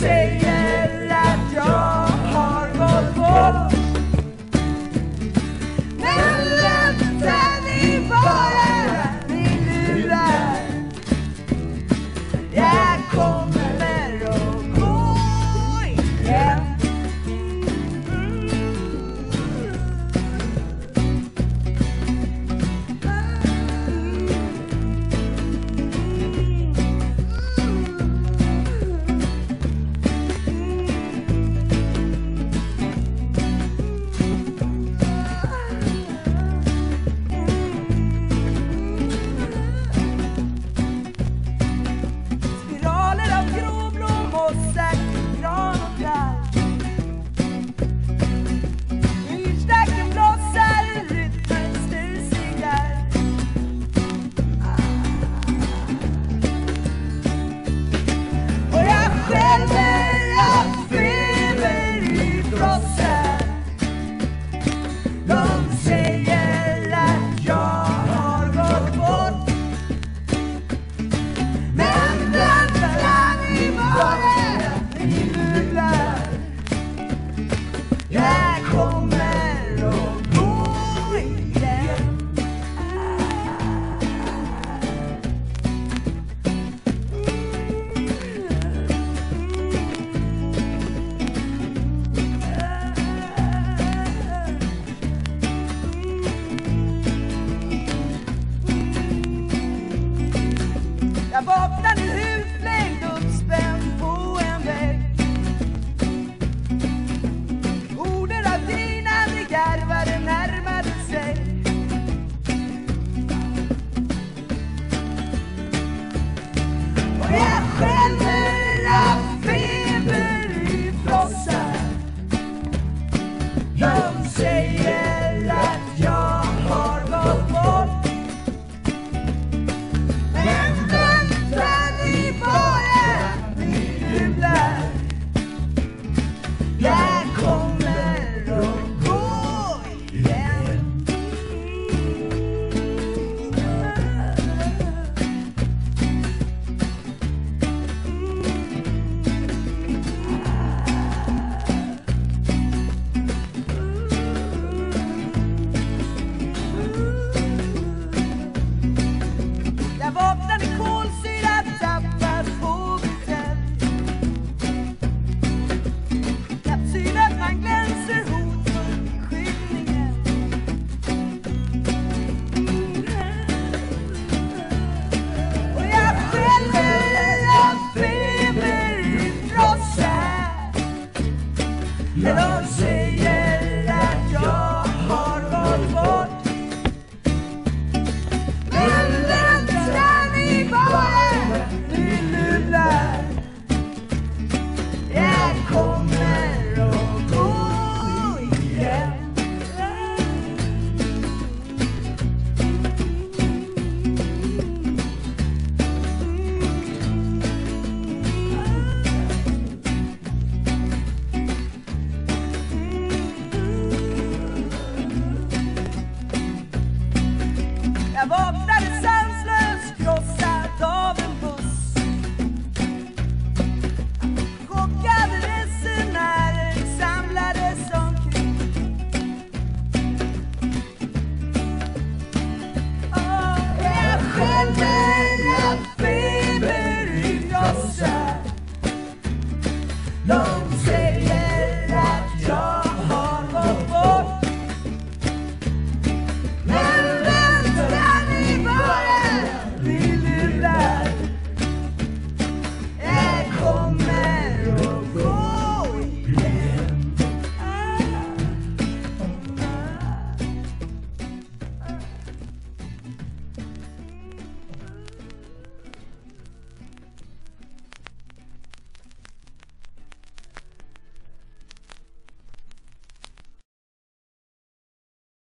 say 어? Hello, never